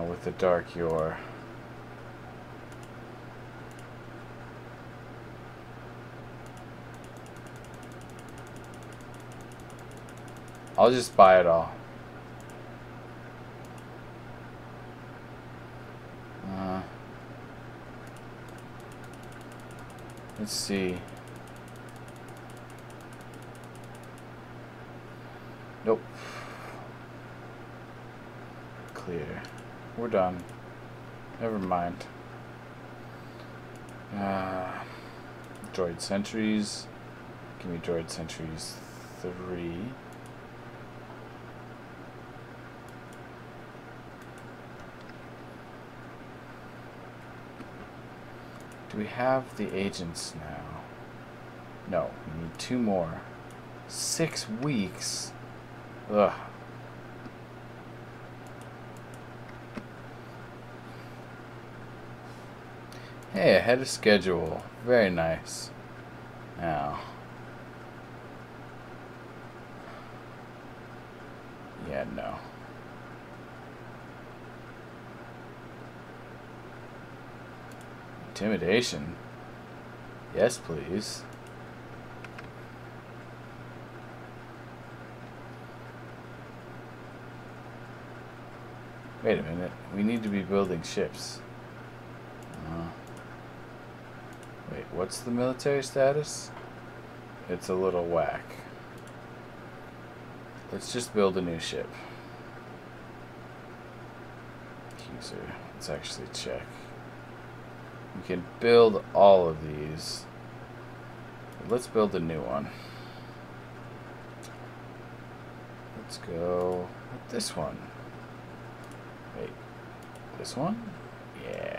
uh, with the Dark Yor. I'll just buy it all. Uh, let's see. Nope. Clear. We're done. Never mind. Uh, droid sentries. Give me droid sentries three. Do we have the agents now? No, we need two more. Six weeks? Ugh. Hey, ahead of schedule. Very nice. Now. Yeah, no. Intimidation? Yes, please. Wait a minute. We need to be building ships. Uh, wait, what's the military status? It's a little whack. Let's just build a new ship. User. Let's actually check. We can build all of these. Let's build a new one. Let's go with this one. Wait, this one? Yeah.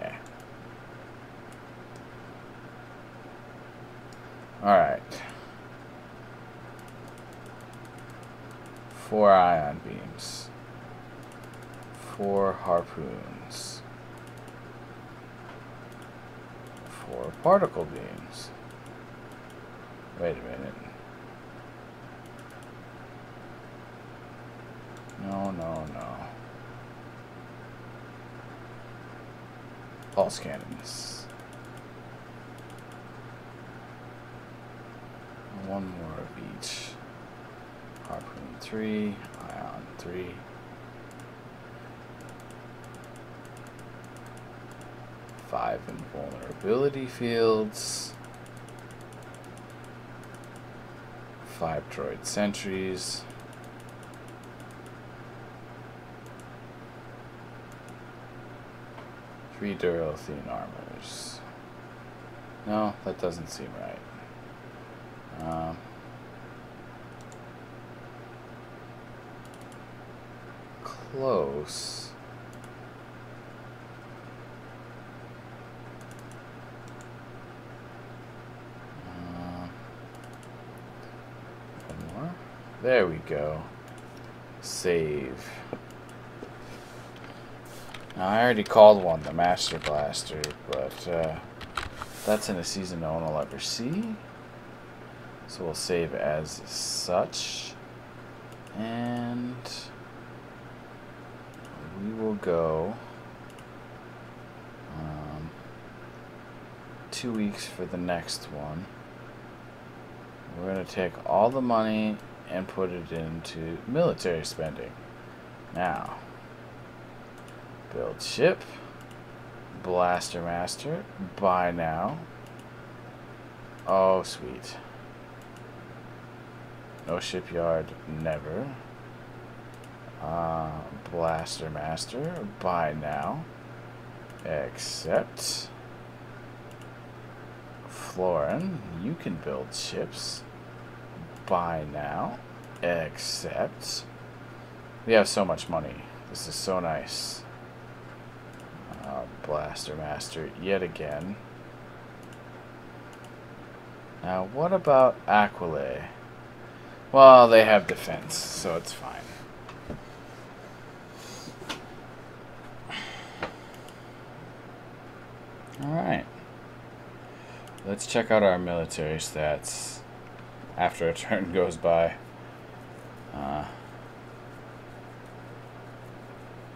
Alright. Four ion beams. Four harpoons. Four particle beams. Wait a minute. No, no, no. Pulse cannons. One more of each. Harpoon 3, Ion 3. Five invulnerability fields. Five droid sentries. Three Duralthene armors. No, that doesn't seem right. Um, close. Uh, one more. There we go. Save. Now, I already called one the Master Blaster, but uh, that's in a season no one will ever see. So we'll save as such. And we will go um, two weeks for the next one. We're going to take all the money and put it into military spending. Now, build ship, blaster master, buy now. Oh, sweet. No shipyard, never. Blaster Master, buy now. Except Florin, you can build ships. by now. Except we have so much money. This is so nice. Uh, Blaster Master yet again. Now, what about Aquile? Well, they have defense, so it's fine. Alright. Let's check out our military stats after a turn goes by. Uh,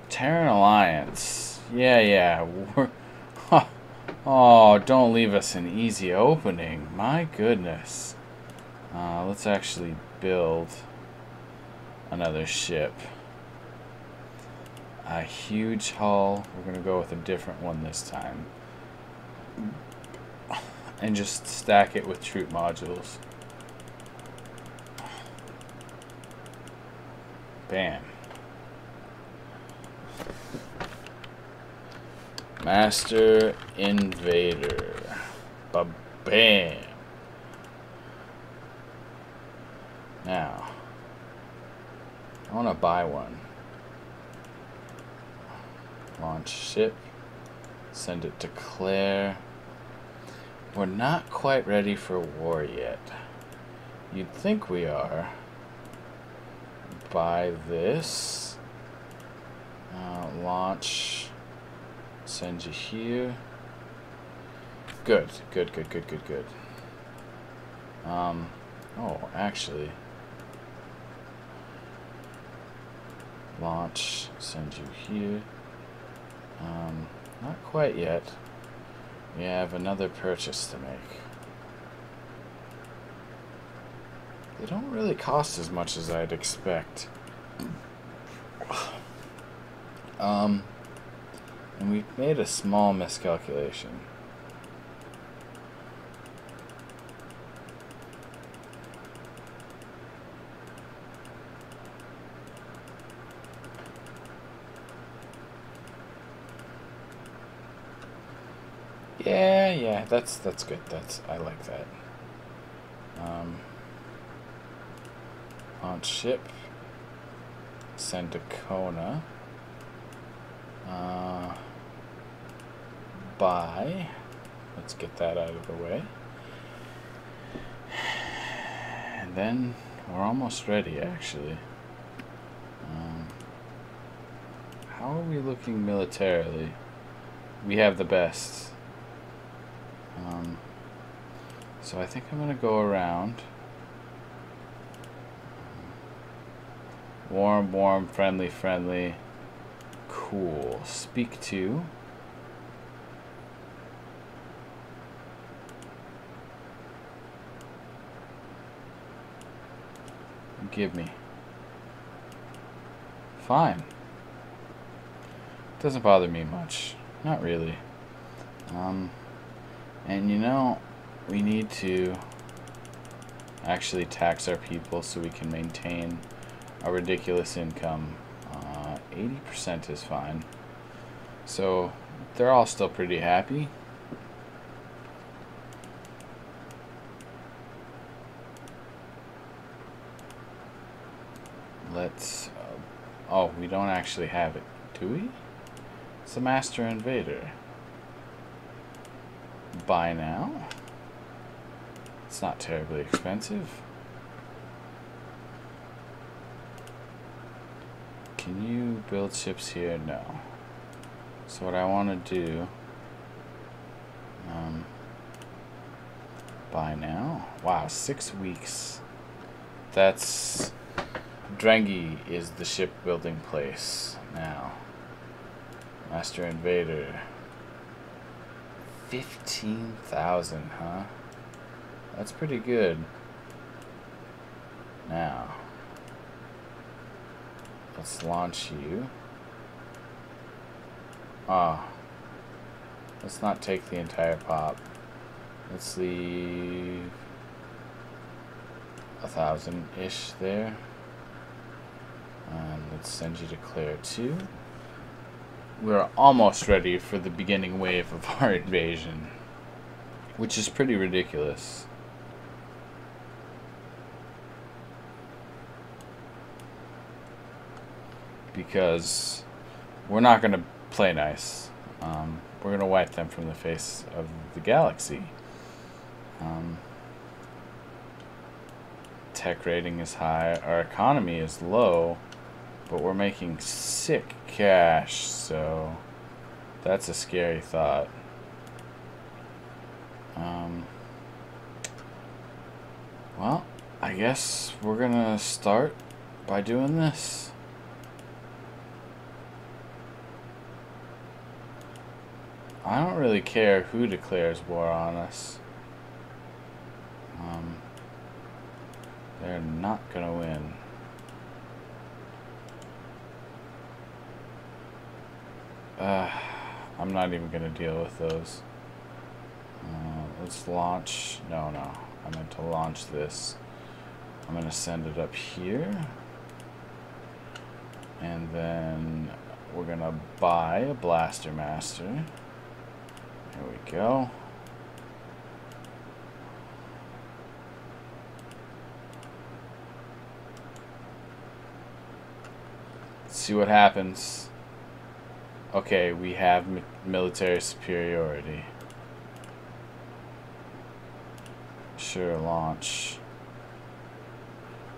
Terran Alliance. Yeah, yeah. Oh, don't leave us an easy opening. My goodness. Uh, let's actually build another ship. A huge hull. We're going to go with a different one this time. And just stack it with troop modules. Bam. Master Invader. Ba-bam. Now, I want to buy one. Launch ship. Send it to Claire. We're not quite ready for war yet. You'd think we are. by this. Uh, launch. Send you here. Good, good, good, good, good, good. Um, oh, actually. Launch, send you here. Um, not quite yet. We have another purchase to make. They don't really cost as much as I'd expect. Um, and we made a small miscalculation. That's that's good. That's I like that. Um, on ship, send to Kona. Uh, buy. Let's get that out of the way. And then we're almost ready, actually. Um, how are we looking militarily? We have the best. Um, so I think I'm going to go around. Warm, warm, friendly, friendly. Cool. Speak to. Give me. Fine. Doesn't bother me much. Not really. Um... And you know, we need to actually tax our people so we can maintain a ridiculous income. 80% uh, is fine. So they're all still pretty happy. Let's... Uh, oh, we don't actually have it. Do we? It's the Master Invader buy now. It's not terribly expensive. Can you build ships here? No. So what I want to do, um, buy now. Wow, six weeks. That's Drengi is the shipbuilding place now. Master Invader. 15,000, huh? That's pretty good. Now, let's launch you. Ah, oh, let's not take the entire pop. Let's leave a thousand-ish there. And let's send you to Claire 2 we're almost ready for the beginning wave of our invasion, which is pretty ridiculous. Because we're not going to play nice. Um, we're going to wipe them from the face of the galaxy. Um, tech rating is high. Our economy is low. But we're making sick cash, so that's a scary thought. Um, well, I guess we're gonna start by doing this. I don't really care who declares war on us. Um, they're not gonna win. Uh, I'm not even gonna deal with those. Uh, let's launch. No, no. I meant to launch this. I'm going to send it up here. And then we're going to buy a Blaster Master. There we go. See what happens. Okay, we have military superiority. Sure, launch.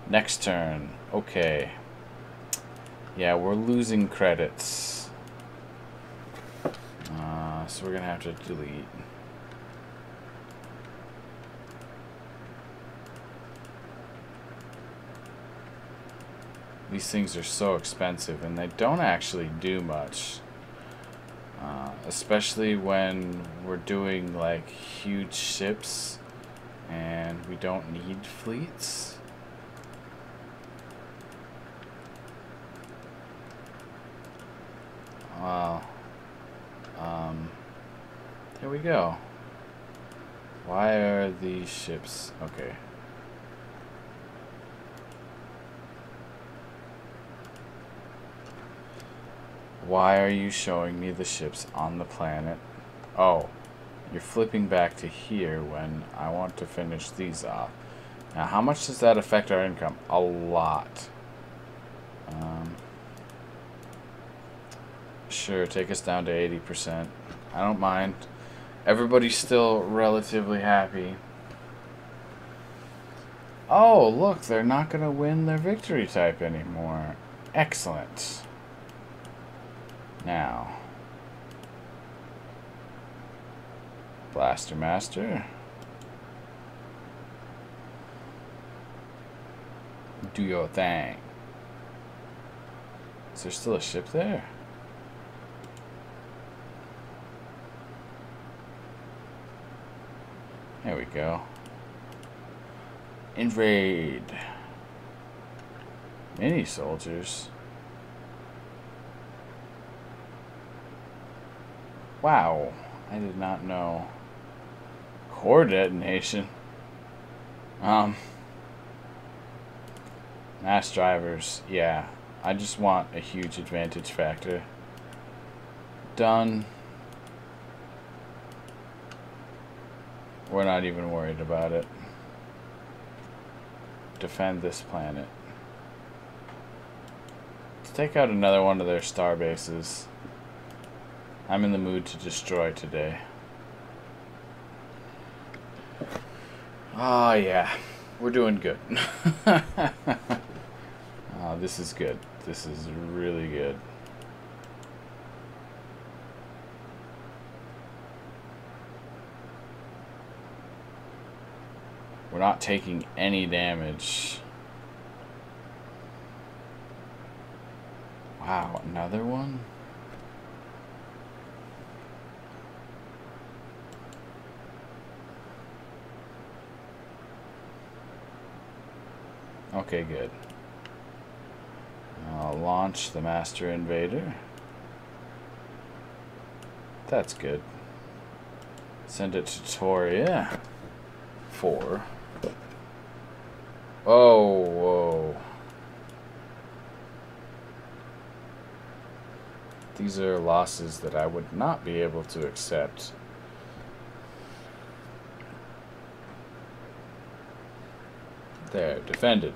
Next turn. Okay. Yeah, we're losing credits. Uh, so we're going to have to delete. These things are so expensive and they don't actually do much. Uh, especially when we're doing like huge ships and we don't need fleets. Wow. Um, here we go. Why are these ships... Okay. Why are you showing me the ships on the planet? Oh, you're flipping back to here when I want to finish these off. Now, how much does that affect our income? A lot. Um, Sure, take us down to 80%. I don't mind. Everybody's still relatively happy. Oh, look, they're not going to win their victory type anymore. Excellent. Now. Blaster Master. Do your thing. Is there still a ship there? There we go. Invade. Mini soldiers. Wow. I did not know. Core detonation. Um. Mass drivers. Yeah. I just want a huge advantage factor. Done. We're not even worried about it. Defend this planet. Let's take out another one of their star bases. I'm in the mood to destroy today. Oh, yeah. We're doing good. oh, this is good. This is really good. We're not taking any damage. Wow, another one? Okay, good. I'll launch the Master Invader. That's good. Send it to Toria. Four. Oh, whoa. These are losses that I would not be able to accept. There, defended.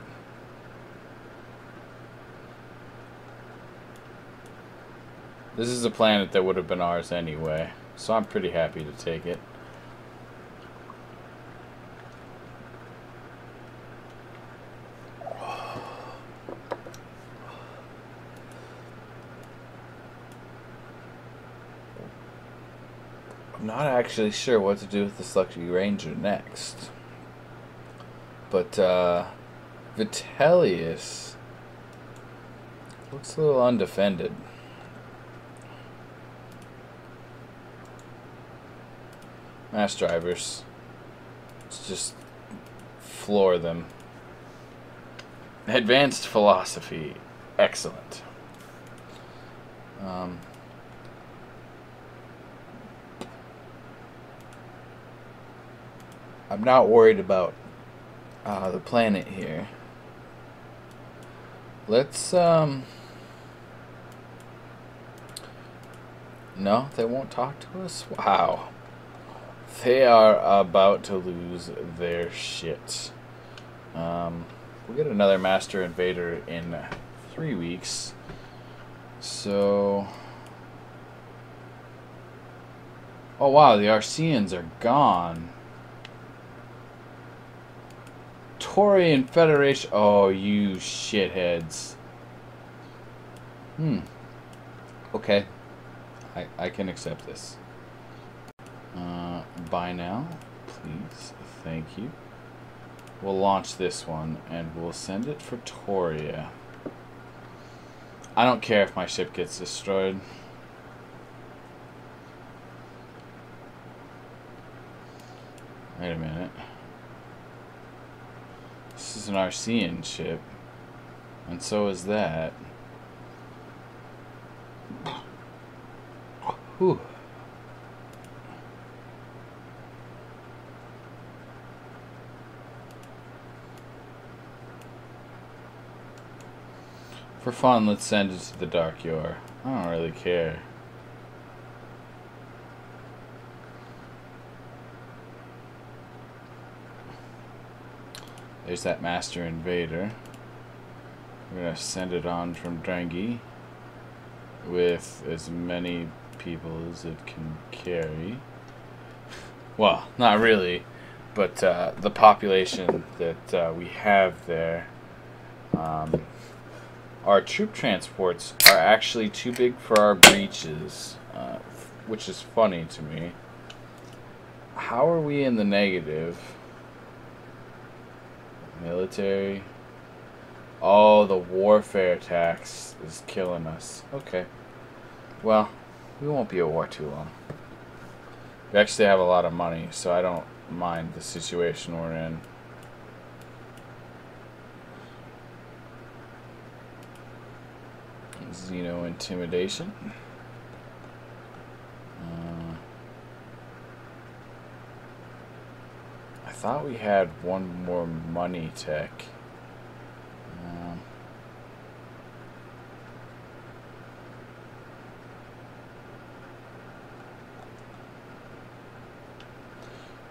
This is a planet that would have been ours anyway, so I'm pretty happy to take it. I'm not actually sure what to do with the Luxury Ranger next. But, uh, Vitellius looks a little undefended. Mass drivers. Let's just floor them. Advanced philosophy. Excellent. Um, I'm not worried about uh, the planet here. Let's, um... No, they won't talk to us? Wow. They are about to lose their shit. Um, we'll get another Master Invader in three weeks. So... Oh wow, the Arceans are gone. Torian Federation. Oh, you shitheads. Hmm. Okay. I, I can accept this. Buy now, please. Thank you. We'll launch this one, and we'll send it for Toria. I don't care if my ship gets destroyed. Wait a minute. This is an Arcean ship. And so is that. Whew. For fun, let's send it to the Dark Yor. I don't really care. There's that Master Invader. We're to send it on from Drengi with as many people as it can carry. Well, not really, but uh, the population that uh, we have there, our troop transports are actually too big for our breaches, uh, which is funny to me. How are we in the negative? Military. Oh, the warfare tax is killing us. Okay. Well, we won't be at war too long. We actually have a lot of money, so I don't mind the situation we're in. Xeno intimidation. Uh, I thought we had one more money tech. Um,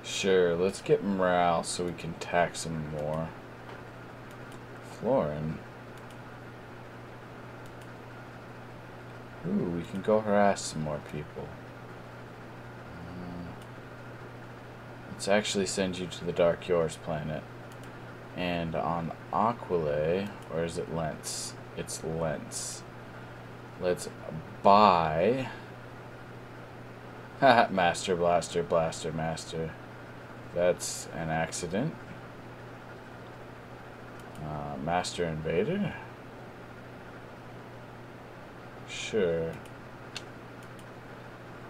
Sure, let's get morale so we can tax him more. Florin. Ooh, we can go harass some more people. Uh, let's actually send you to the Dark Yor's planet. And on Aquile, or is it Lens? It's Lens. Let's buy... Master Blaster, Blaster, Master. That's an accident. Uh, Master Invader? Sure.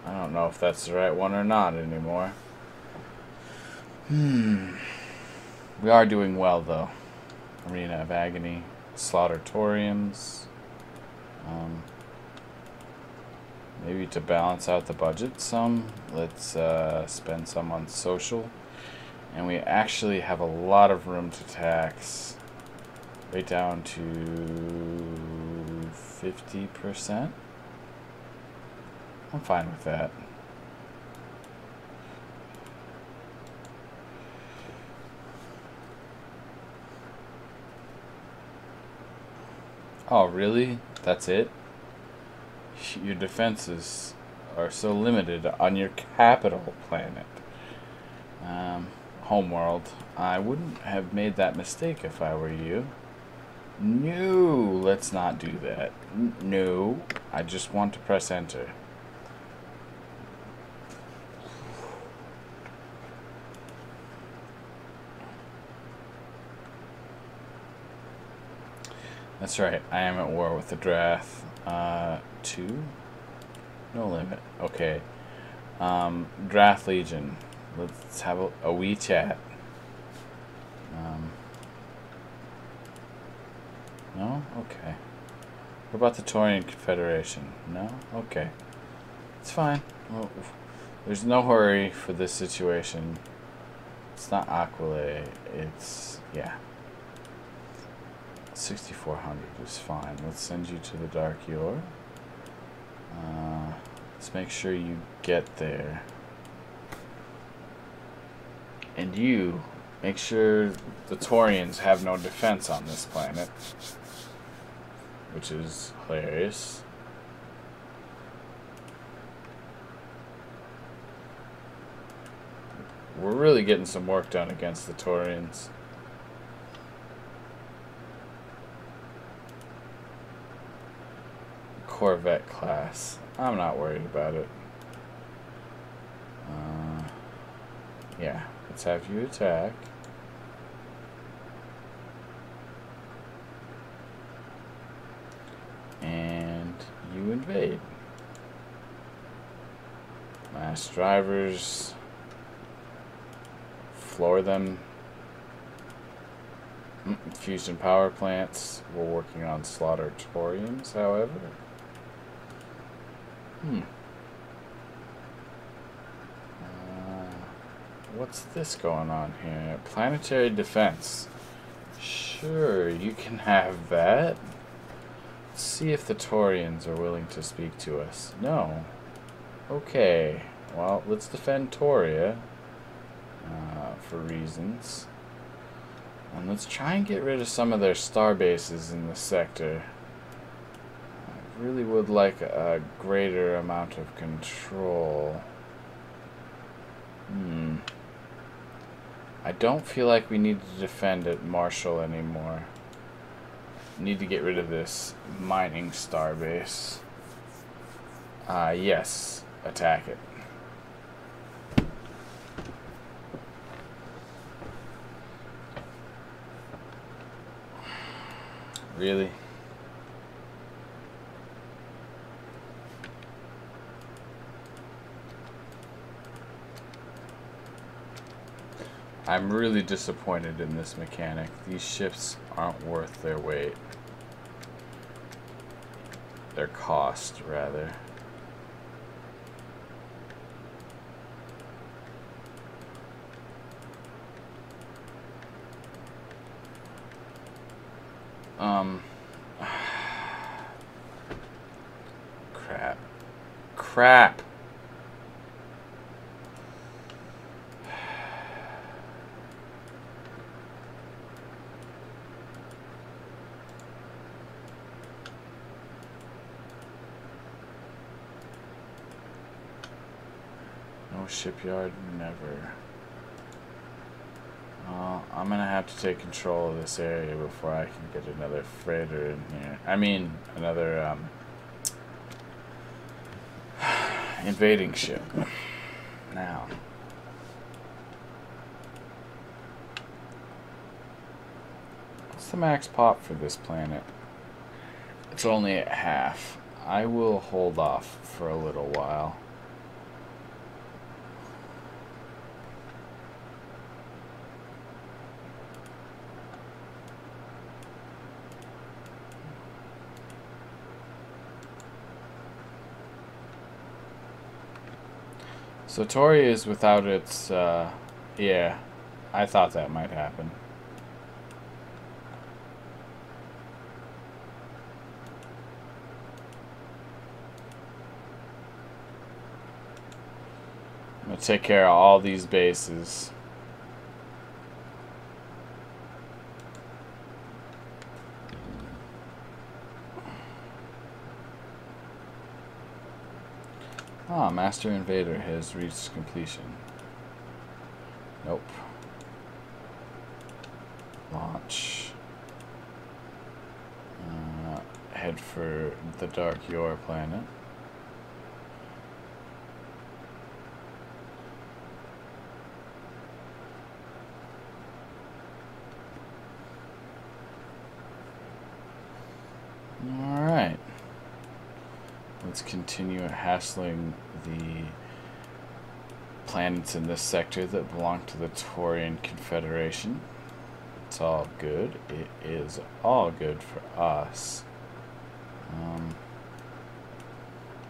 I don't know if that's the right one or not anymore. Hmm. We are doing well, though. Arena of Agony. Slaughtertoriums. Um, maybe to balance out the budget some, let's uh, spend some on social. And we actually have a lot of room to tax. Right down to 50%. I'm fine with that. Oh, really? That's it? Your defenses are so limited on your capital planet. Um, homeworld. I wouldn't have made that mistake if I were you. No, let's not do that. No, I just want to press enter. That's right, I am at war with the Drath. Uh, two? No limit. Okay. Um, Drath Legion. let's have a, a wee chat. Um, no? Okay. What about the Torian Confederation? No? Okay. It's fine. There's no hurry for this situation. It's not Aquile. It's, yeah. 6400 is fine. Let's send you to the Dark Yor. Uh, let's make sure you get there. And you, make sure the Torians have no defense on this planet. Which is hilarious. We're really getting some work done against the Torians. Corvette class. I'm not worried about it. Uh, yeah, let's have you attack. Invade. Mass drivers. Floor them. Fusion power plants. We're working on slaughter slaughtertoriums, however. Hmm. Uh, what's this going on here? Planetary defense. Sure, you can have that. Let's see if the Torians are willing to speak to us. No. Okay. Well, let's defend Toria. Uh, for reasons. And let's try and get rid of some of their star bases in the sector I really would like a greater amount of control. Hmm. I don't feel like we need to defend at Marshall anymore. Need to get rid of this mining starbase. Ah, uh, yes. Attack it. Really? I'm really disappointed in this mechanic. These ships aren't worth their weight. Their cost, rather. Um... Crap. Crap! Shipyard? Never. Well, I'm gonna have to take control of this area before I can get another freighter in here. I mean, another, um, invading ship. Now. What's the max pop for this planet? It's only at half. I will hold off for a little while. So Tori is without its, uh, yeah, I thought that might happen. I'm going to take care of all these bases. Master Invader has reached completion. Nope. Launch. Uh, head for the Dark Yor planet. Let's continue hassling the planets in this sector that belong to the Torian Confederation. It's all good. It is all good for us. Um,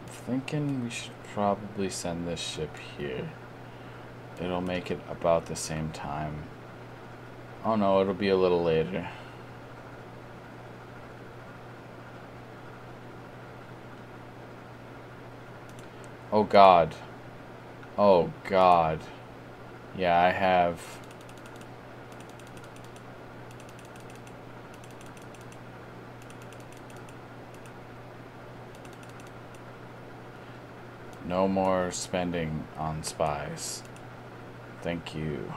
I'm thinking we should probably send this ship here. It'll make it about the same time. Oh no, it'll be a little later. Oh god. Oh god. Yeah, I have... No more spending on spies. Thank you.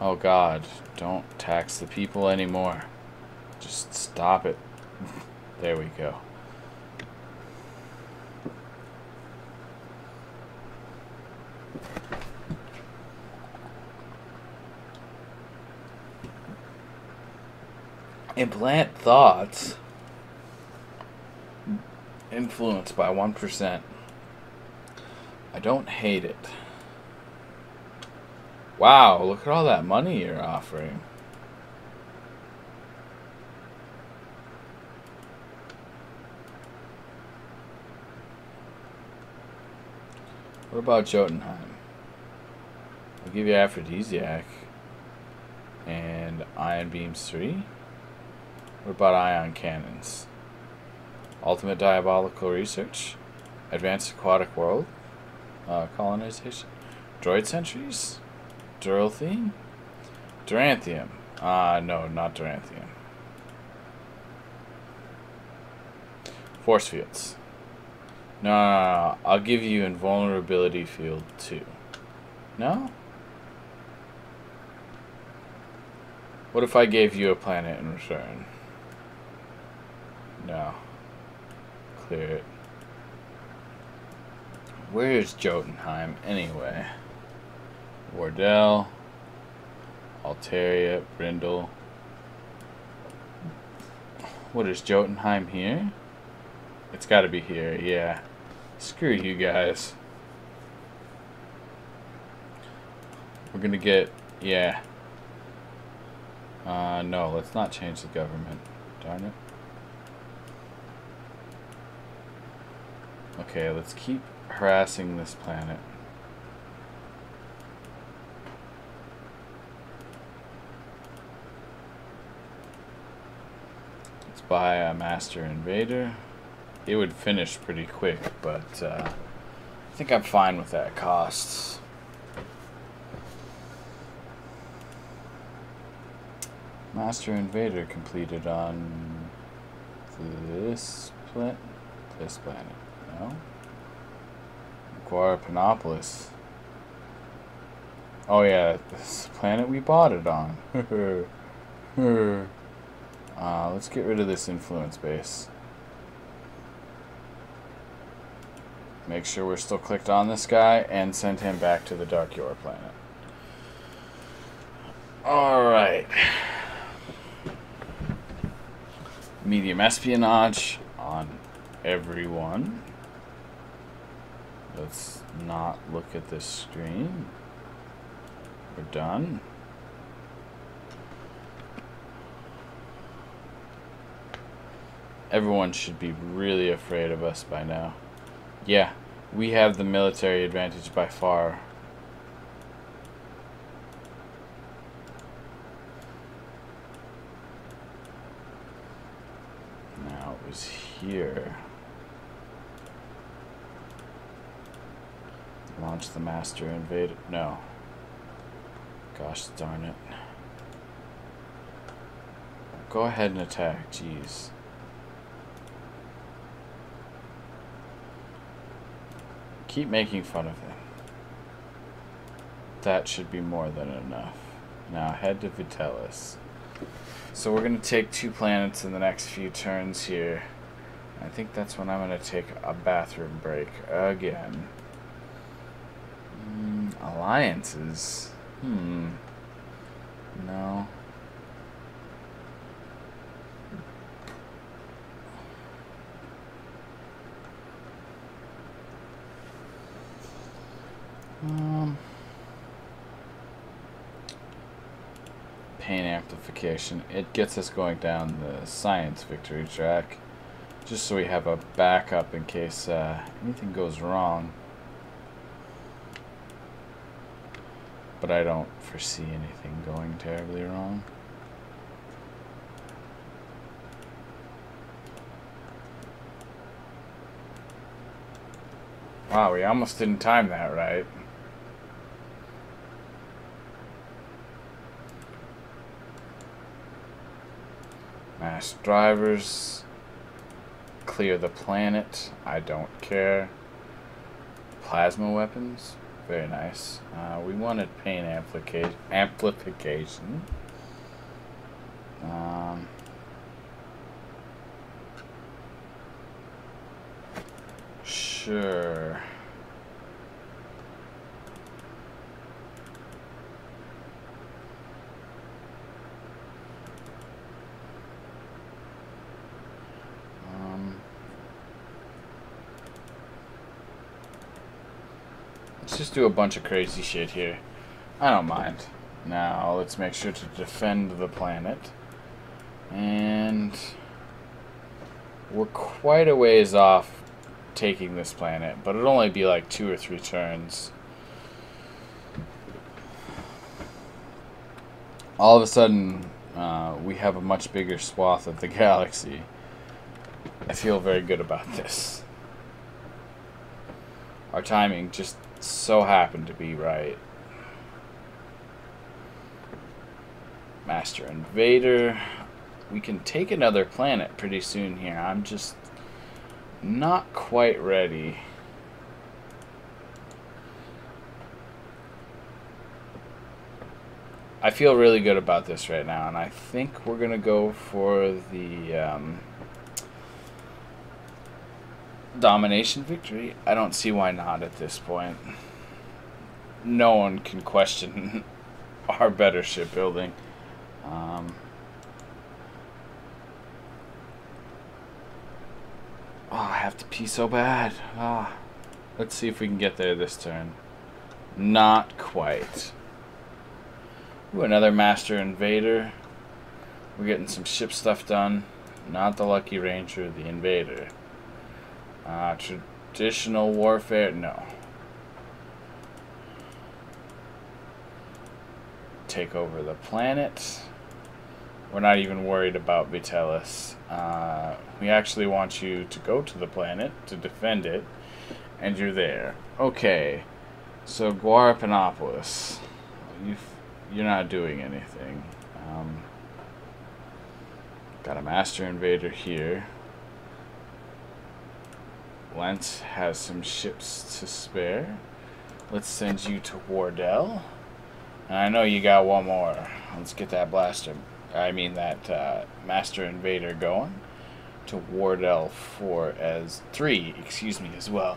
Oh god, don't tax the people anymore. Just stop it. there we go. Implant thoughts influenced by 1%. I don't hate it. Wow, look at all that money you're offering. What about Jotunheim? I'll give you Aphrodisiac and Ion Beams 3. What about ion cannons? Ultimate Diabolical Research? Advanced Aquatic World? Uh, colonization? Droid Sentries? Dural Duranthium. Uh, no, not Duranthium. Force fields. No, no, no, I'll give you invulnerability field too. No? What if I gave you a planet in return? No. Clear it. Where's Jotunheim anyway? Wardell, Altaria, Brindle. What is Jotunheim here? It's got to be here, yeah. Screw you guys. We're gonna get, yeah. Uh, no, let's not change the government. Darn it. Okay, let's keep harassing this planet. by a Master Invader. It would finish pretty quick, but uh, I think I'm fine with that cost. Master Invader completed on this planet. This planet, no. Guarapanopolis. Oh yeah, this planet we bought it on. Uh, let's get rid of this influence base. Make sure we're still clicked on this guy and send him back to the Dark Yor planet. Alright. Medium espionage on everyone. Let's not look at this screen. We're done. Everyone should be really afraid of us by now. Yeah, we have the military advantage by far. Now it was here. Launch the master invader. No. Gosh darn it. Go ahead and attack, jeez. Keep making fun of him. That should be more than enough. Now head to Vitelis. So we're going to take two planets in the next few turns here. I think that's when I'm going to take a bathroom break again. Alliances. Hmm. No. Um, pain amplification. It gets us going down the science victory track. Just so we have a backup in case uh, anything goes wrong. But I don't foresee anything going terribly wrong. Wow, we almost didn't time that right. Mass drivers. Clear the planet. I don't care. Plasma weapons. Very nice. Uh, we wanted pain amplification. amplification. Um, sure. Let's just do a bunch of crazy shit here. I don't mind. Now, let's make sure to defend the planet. And we're quite a ways off taking this planet, but it'll only be like two or three turns. All of a sudden, uh, we have a much bigger swath of the galaxy. I feel very good about this. Our timing just so happened to be right. Master Invader. We can take another planet pretty soon here. I'm just not quite ready. I feel really good about this right now, and I think we're going to go for the um, domination victory. I don't see why not at this point. No one can question our better shipbuilding. Um, oh, I have to pee so bad. Ah, let's see if we can get there this turn. Not quite. Ooh, another Master Invader. We're getting some ship stuff done. Not the Lucky Ranger, the Invader. Uh, traditional warfare, no. Take over the planet. We're not even worried about Vitellis. Uh, we actually want you to go to the planet to defend it, and you're there. Okay, so Guarapanopolis. You, you're not doing anything. Um, got a Master Invader here. Lent has some ships to spare. Let's send you to Wardell. And I know you got one more. Let's get that blaster. I mean that uh, Master Invader going to Wardell 4 as 3, excuse me, as well.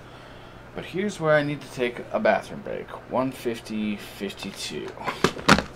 But here's where I need to take a bathroom break. 150.52.